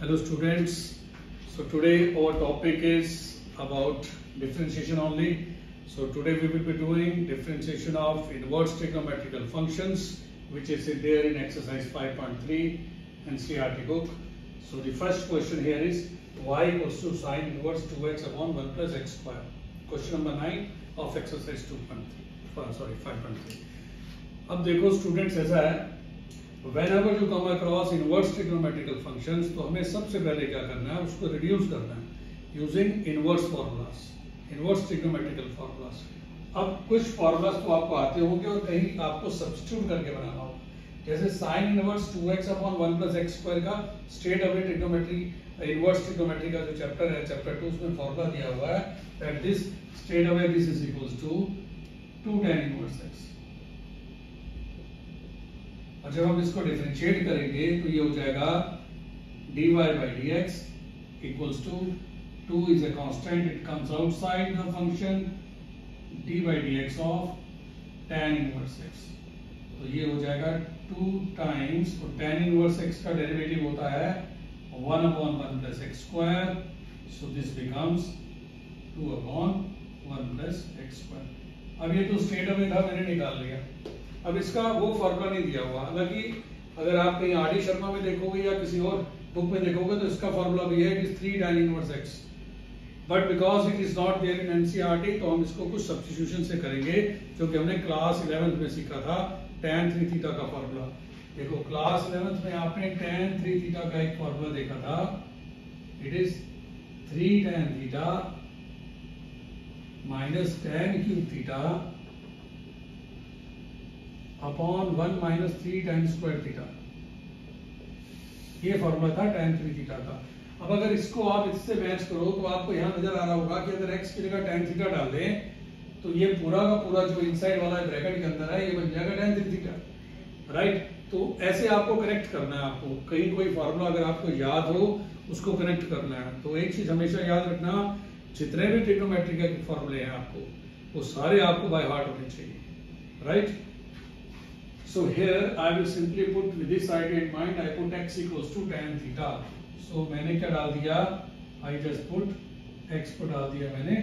Hello students. So today our topic is about differentiation only. So today we will be doing differentiation of inverse trigonometrical functions which is there in exercise 5.3 NCERT book. So the first question here is y equals to sine inverse 2x upon 1 plus x square. Question number 9 of exercise 2.3. Sorry 5.3. अब देखो students ऐसा है ever you come across inverse trigonometrical functions तो हमें सबसे पहले क्या करना है, उसको रिड्यूस करना है using inverse formulas inverse trigonometrical formulas अब कुछ फॉर्मूलास तो आपको आते होंगे और कहीं आपको सब्सटीट्यूट करके बनाना होगा। जैसे sine inverse two x upon one plus x square का straight away trigonometry inverse trigonometry का जो चैप्टर है चैप्टर टू उसमें फॉर्मूला दिया हुआ है that this straight away this is equals to two tan inverse x और जब हम इसको डिफ्रेंशिएट करेंगे तो ये हो जाएगा d y by d x equals to two is a constant it comes out side the function d by d x of tan inverse x तो ये हो जाएगा टू टाइम्स और टेन इनवर्स एक्स का डेरिवेटिव होता है one upon one plus x square so this becomes two upon one plus x square अब ये तो स्टेट ऑफ़ था निकाल लिया। अब इसका वो फॉर्मूला नहीं दिया हुआ। हालाँकि अगर आप कहीं आर डी शर्मा में देखोगे या किसी और बुक में देखोगे तो इसका फॉर्मूला भी है is three tan inverse x but because it is not there in NCERT तो हम इसको कुछ सब्स्टिट्यूशन से करेंगे क्योंकि हमने क्लास 11th में सीखा था, tan 3 थीटा का फॉर्मूला देखो क्लास 11th में आपने tan 3 थीटा का एक फॉर्मूला देखा था। It is 3 tan theta minus tan cube theta upon one minus three time square theta ये फॉर्मूला था tan थ्री थीटा का। अब अगर इसको आप इससे मैच करो तो आपको यहाँ नज़र आ रहा होगा कि अगर x की जगह tan थीटा डाल दें तो ये पूरा का पूरा जो इनसाइड वाला ब्रैकेट के अंदर है, ये बन जाएगा tan थ्री थीटा राइट तो ऐसे आपको कनेक्ट करना है आपको। कहीं कोई फॉर्मूला अगर आपको याद हो, उसको कनेक्ट करना है। तो एक चीज़ हमेशा याद रखना, जितने भी ट्रिग्नोमेट्री के फॉर्मूले हैं आपको, वो सारे आपको बाय हार्ट होने चाहिए। Right So here I will simply put with this idea in mind, I put x equals to tan theta. So मैंने क्या डाल दिया? I just put x को डाल दिया मैंने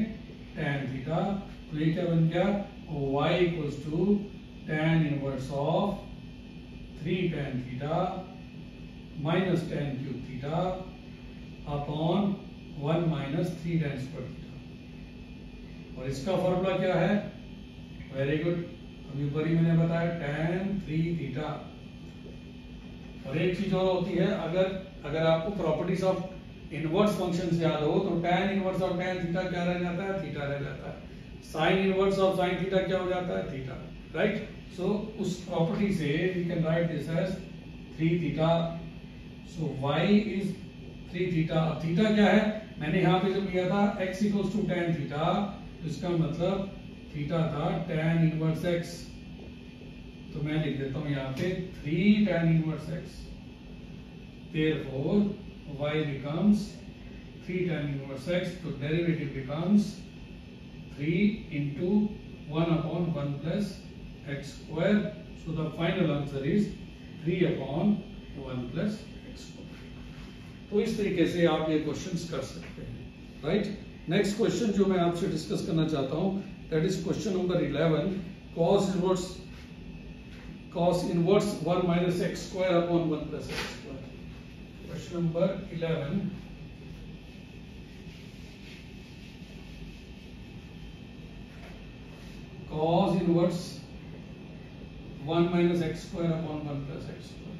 tan theta. तो ये क्या बन गया? y equals to tan inverse of 3 tan theta minus tan cube theta upon 1 minus 3 tan square theta. और इसका फॉर्मूला क्या है? Very good. अभी ऊपर ही मैंने बताया tan थ्री थीटा और एक चीज़ और होती है अगर अगर आपको प्रॉपर्टीज़ ऑफ़ इनवर्स फ़ंक्शन याद हो तो tan inverse of tan theta क्या रह जाता है? थीटा रह जाता है। sin inverse of sin theta क्या हो जाता है? थीटा राइट सो so, उस प्रॉपर्टी से we can write this as 3 theta so y is 3 theta theta क्या है? मैंने यहाँ पे जब लिया था x टू tan थीटा इसका मतलब थीटा था टेन इनवर्स एक्स तो मैं लिख देता हूँ यहाँ पे three tan inverse x therefore y becomes three tan inverse x तो derivative becomes three into one upon one plus x square so the final answer is three upon one plus x तो इस तरीके से आप ये question कर सकते हैं राइट नेक्स्ट क्वेश्चन जो मैं आपसे डिस्कस करना चाहता हूँ that is question number 11 cos inverse cos inverse 1 minus x square upon 1 plus x square question number 11 cos inverse 1 minus x square upon 1 plus x square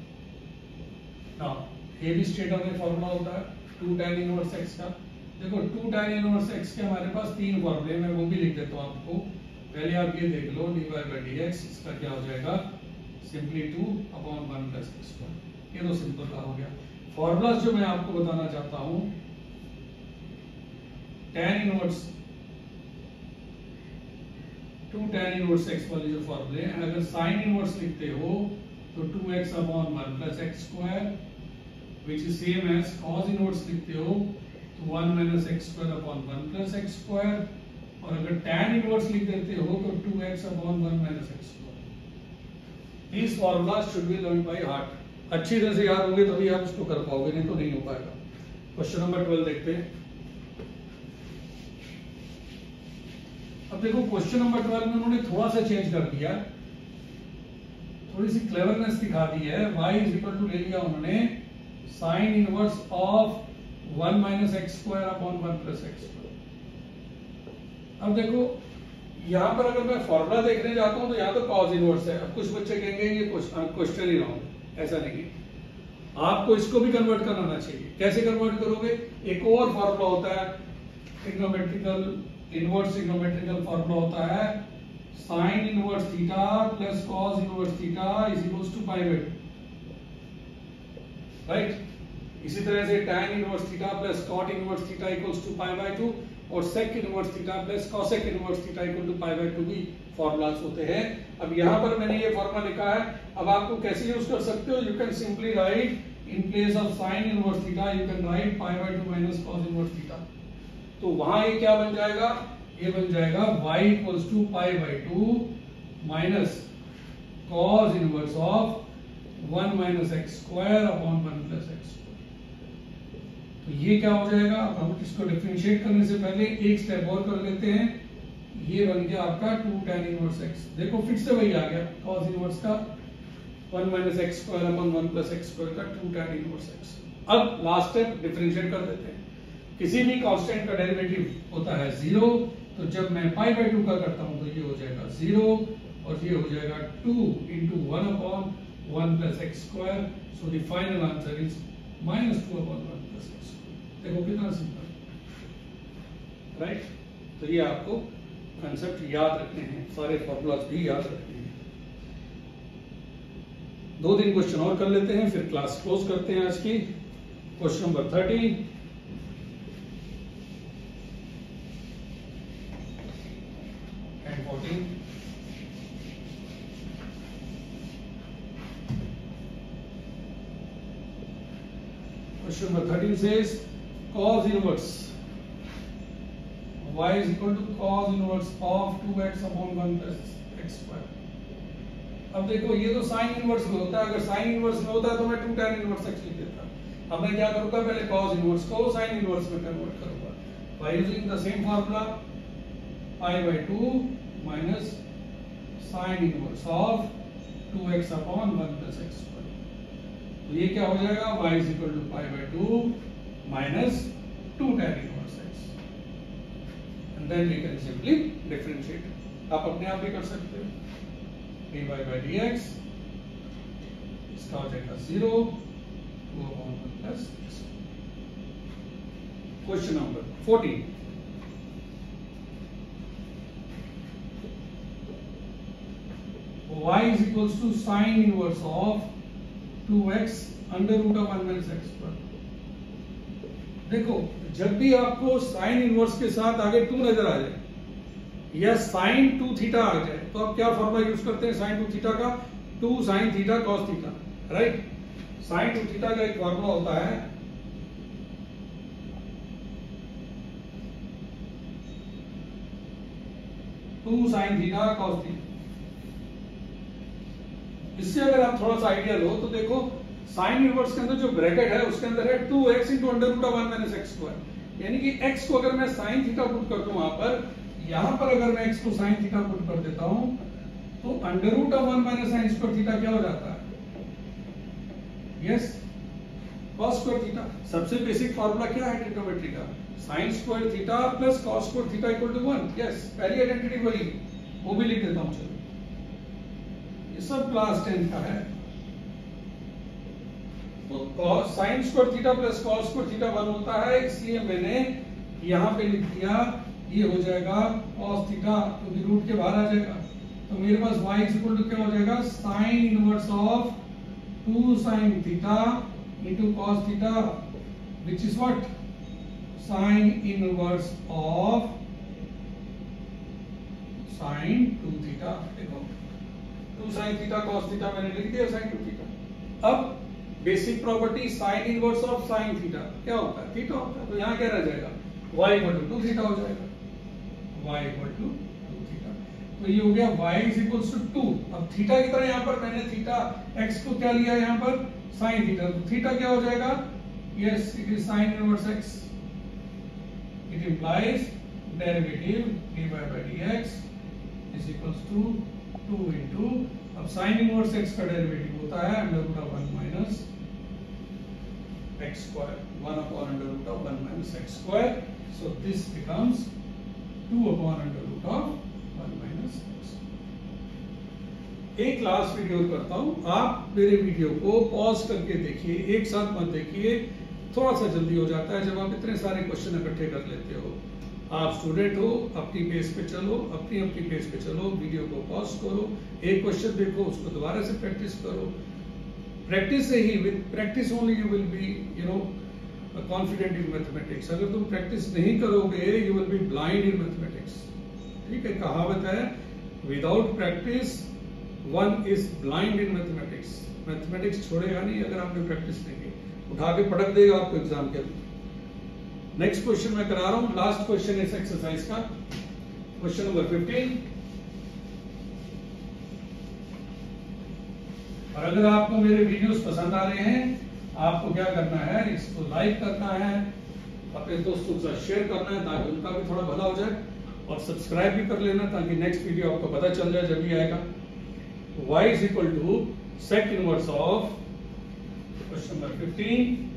now ये भी state of formula होता है 2 tan inverse x का देखो two tan inverse x के हमारे पास तीन फॉर्मूले मैं वो भी लिख देता हूँ आपको। पहले आप ये देख लो, dy by dx, इसका क्या हो जाएगा? Simply two upon one plus x ये तो सिंपल का हो गया। फॉर्मूलाज जो मैं आपको बताना चाहता हूँ tan inverse two tan inverse x वाले जो फॉर्मूले हैं, अगर साइन इनवर्स लिखते हो तो two x upon one plus x square which is same as cos inverse लिखते हो तो one minus x square upon one plus x square और अगर tan इनवर्स लिख देते हो तो two x upon one minus x square these formulas should be learned by heart. अच्छी तरह से याद होंगे तभी आप इसको कर पाओगे, नहीं तो नहीं हो पाएगा. क्वेश्चन नंबर ट्वेल्व देखते हैं. अब देखो क्वेश्चन नंबर ट्वेल्व में उन्होंने थोड़ा सा चेंज कर दिया. थोड़ी सी क्लेवरनेस दिखा दी है. Y इज़ इक्वल टू ले लिया उन्होंने. Sine inverse of one minus x square upon one plus x अब देखो, यहाँ पर अगर मैं फॉर्मूला देखने जाता हूँ तो यहाँ तो कॉज इनवर्स है। अब कुछ बच्चे कहेंगे, ये क्वेश्चन ही रॉन्ग ऐसा नहीं है। आपको इसको भी कन्वर्ट करना चाहिए। कैसे कन्वर्ट करोगे? एक और फॉर्मूला होता है ट्रिग्नोमेट्रिकल इनवर्स ट्रिग्नोमेट्रिकल फॉर्मूला होता है sine inverse theta plus cos inverse theta is equals to pi by right इसी तरह से tan inverse theta plus cot inverse theta equals to pi by 2 और sec inverse theta plus cosec inverse theta equal to pi by 2 भी formulas होते हैं। अब यहाँ पर मैंने ये फॉर्मूला लिखा है। अब आपको कैसे यूज़ कर सकते हो? You can simply write in place of sin inverse theta you can write pi by 2 minus cos inverse theta तो वहाँ ये क्या बन जाएगा? ये बन जाएगा y equals to pi by two minus cos inverse of one minus x square upon one plus x तो ये क्या हो जाएगा? अब हम इसको डिफरेंशिएट करने से पहले एक स्टेप और कर लेते हैं। ये बन गया आपका टू टेन इनवर्स एक्स देखो, फिर से वही आ गया। कॉस इनवर्स का one minus x square upon one plus x square का टू टेन इनवर्स एक्स अब लास्ट स्टेप डिफरेंशिएट कर देते हैं। किसी भी कांस्टेंट का डेरिवेटिव होता है ज़ीरो तो जब मैं पाई बाय टू का करता हूँ तो ये हो जाएगा ज़ीरो और ये हो जाएगा two into one upon one plus x square so the final answer is minus two upon one plus x देखो कितना सिंपल राइट तो ये आपको कंसेप्ट याद रखने हैं सारे फॉर्मूलाज भी याद रखने हैं। दो दिन क्वेश्चन और कर लेते हैं फिर क्लास क्लोज करते हैं आज की। Question number thirty Question number 13 says cos inverse y is equal to cos inverse of 2x upon 1 plus x square अब देखो ये तो sin inverse में होता है अगर sin inverse में होता तो मैं 2 tan inverse x लिख देता अब मैं क्या करूँगा पहले cos inverse को sin inverse में कन्वर्ट करूँगा by using the same formula i by 2 minus sin inverse of 2x upon 1 plus x square तो ये क्या हो जाएगा y is equal to pi by 2 minus 2 inverse x. and then we can simply differentiate आप अपने आप ही कर सकते हो dy by dx इसका हो जाएगा 0 2 upon 1 plus x question number 14 y is equals to sine inverse of 2x under root of 1 minus x square देखो, जब भी आपको साइन इनवर्स के साथ आगे टू नज़र आ जाए, या साइन टू थीटा आ जाए तो आप क्या फॉर्मूला यूज़ करते हैं? साइन टू थीटा का? Two sine theta cos theta right sine two theta का एक फॉर्मूला होता है two sine theta cos theta इससे अगर आप थोड़ा सा आइडिया लो तो देखो साइन इनवर्स के अंदर जो ब्रैकेट है, उसके अंदर है two x into under root one minus x square यानी कि एक्स को अगर मैं साइन थीटा पुट कर दूँ वहाँ पर, यहाँ पर अगर मैं एक्स को साइन थीटा पुट कर देता हूँ तो under root of one minus sine square theta क्या हो जाता है? यस कॉस स्क्वायर थीटा सबसे बेसिक फार्मूला क्या है ट्रिग्नोमेट्री का? Sine square theta plus cos square theta equal to one yes पहली आइडेंटिटी वही वो भी लिख देता हूँ, चलो। ये सब क्लास टेन का है। तो sine square theta plus cos square theta one होता है। इसलिए मैंने यहाँ पे लिख दिया, ये हो जाएगा थीटा क्योंकि तो रूट के बाहर आ जाएगा। तो मेरे पास y इक्वल टू क्या हो जाएगा? Sine inverse of two sine theta into cos theta which is what sine inverse of sine two theta देखो। Two sine theta cos theta मैंने लिख दिया साइन टू थीटा अब basic property sine inverse of sine theta. क्या होता है? Theta होता है तो यहाँ क्या रह जाएगा? y इक्वल टू 2 थीटा हो जाएगा। y इक्वल टू 2 थीटा तो ये हो गया y इज़ इक्वल्स टू 2 अब थीटा की तरह यहाँ पर मैंने थीटा x को क्या लिया यहाँ पर? Sine theta. तो थीटा क्या हो जाएगा? Yes it is sine inverse x it implies derivative dy by dx is equals to 2 into अब साइन इनवर्स एक्स का डेरिवेटिव होता है under root of 1 minus x square 1 upon under root of 1 minus x square. So, this becomes 2 upon under root of 1 minus x एक class video करता हूँ। आप मेरे video को पॉज करके देखिए। एक साथ मत देखिए। थोड़ा सा जल्दी हो जाता है जब आप इतने सारे क्वेश्चन इकट्ठे कर लेते हो। आप स्टूडेंट हो, अपनी पेज पे चलो अपनी अपनी पेज पे चलो वीडियो को पॉज करो। एक क्वेश्चन देखो, उसको दोबारा से प्रैक्टिस करो। प्रैक्टिस से ही with practice only you will be you know confident in mathematics अगर तुम प्रैक्टिस नहीं करोगे you will be blind in mathematics ठीक है, कहावत है without practice one is blind in mathematics mathematics छोड़ेगा नहीं, अगर आपने प्रैक्टिस नहीं की। उठा के पटक देगा आपको एग्ज़ाम के अंदर। नेक्स्ट क्वेश्चन मैं करा रहा हूँ लास्ट क्वेश्चन इस एक्सरसाइज का। क्वेश्चन नंबर फिफ्टीन और अगर आपको मेरे वीडियोस पसंद आ रहे हैं, आपको क्या करना है, इसको लाइक करना है, अपने दोस्तों के साथ शेयर करना है, ताकि उनका भी थोड़ा भला हो जाए, और सब्सक्राइब भी कर लेना, ताकि नेक्स्ट वीडियो आपको पता चल जाए जब भी आएगा। Y is equal to sec inverse of, question number 15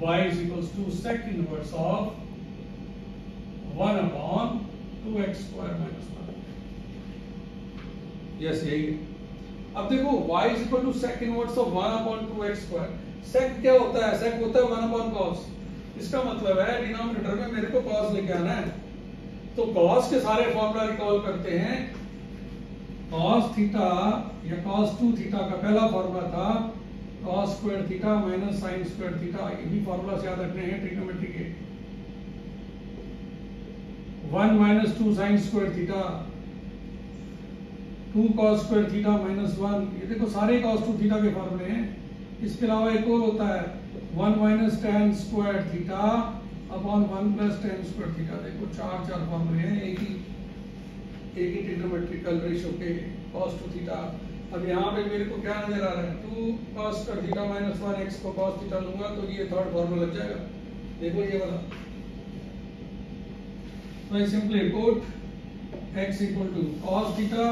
y is equals to sec inverse of 1 upon 2x square minus 1 yes, यही है। अब देखो, y is equal to sec inverse of 1 upon 2x square. Sec क्या होता है? Sec होता है 1 upon cos. इसका मतलब है डिनोमिनेटर में मेरे को cos लेके आना है। तो cos के सारे फॉर्मूला रिकॉल करते हैं। Cos थीटा या cos 2 थीटा का पहला फॉर्मूला था। Cos square theta minus sin square theta ये फॉर्मूला याद रखने हैं ट्रिग्नोमेट्री के। 1 minus 2 sin square theta 2 cos square theta minus 1 ये देखो सारे cos 2 थीटा के फॉर्मूले हैं। इसके अलावा एक और होता है 1 minus tan square theta upon 1 plus tan square theta देखो चार चार फॉर्मूले हैं, एक ही एक ही ट्रिग्नोमेट्रिकल रेशियो के cos 2 थीटा अब यहाँ पे मेरे को क्या नज़र आ रहा है? 2 cos square theta minus 1 x को cos थीटा लूँगा तो ये थर्ड फॉर्मूला लग जाएगा। देखो ये वाला। तो simply put x equal to cos theta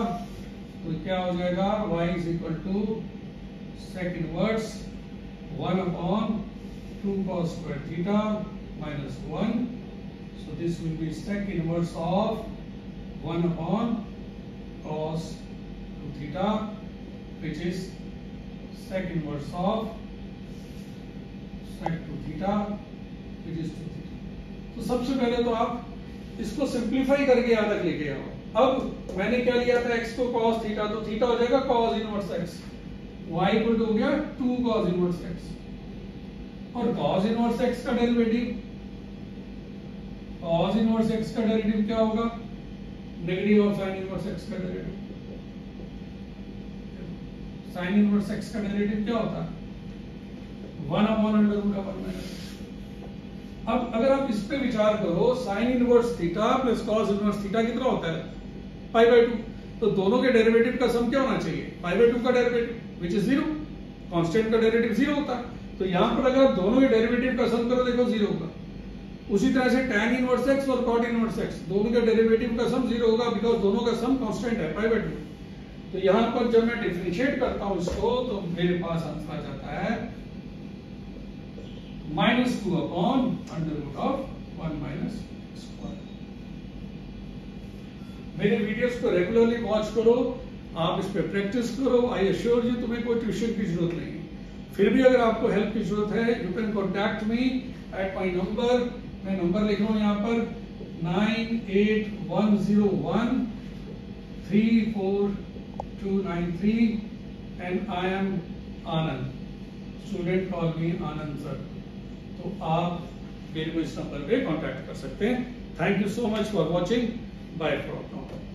तो क्या हो जाएगा? Y is equal to second words one upon two का square theta minus one so this will be second words of one upon cos two theta which is second words of sec two theta which is two theta तो सबसे पहले तो आप इसको simplify करके याद रख लेके आओ। अब मैंने क्या लिया था, x को cos थीटा तो थीटा हो जाएगा cos inverse x. y equal हो गया 2 cos इनवर्स x. और cos इनवर्स x का डेरिवेटिव cos इनवर्स x का डेरिवेटिव क्या होगा? Negative of sin inverse x का डेरिवेटिव sin इनवर्स x का डेरिवेटिव क्या होता? है 1 अपॉन अंडर रूट ऑफ़ 1 अब अगर आप इस पे विचार करो, sin inverse theta plus cos inverse theta कितना होता है? पाई बाय 2 तो दोनों के डेरिवेटिव का सम क्या होना चाहिए? पाई बाय 2 का derivative which is zero constant का डेरिवेटिव ज़ीरो होता। तो यहाँ पर अगर आप दोनों के डेरिवेटिव का सम करो, देखो ज़ीरो होगा। उसी तरह से tan इनवर्स x और cot इनवर्स x, दोनों के डेरिवेटिव का सम ज़ीरो होगा बिकॉज़ दोनों का सम कांस्टेंट है, पाई बाय 2 तो यहाँ पर जब मैं डिफरेंशिएट करता हूँ इसको तो मेरे पास आंसर आ जाता है minus two upon under root of one minus square मेरे वीडियोस को रेगुलरली वॉच करो, आप इस पर प्रैक्टिस करो आई अश्योर यू तुम्हें कोई ट्यूशन की ज़रूरत नहीं फिर भी अगर आपको हेल्प की ज़रूरत है you can contact me at my number मैं नंबर लिख रहा हूँ यहाँ पर nine eight one zero one three four two nine three and I am Anand student call me Anand sir तो आप मेरे को इस नंबर पे कांटेक्ट कर सकते हैं। Thank you so much for watching bye from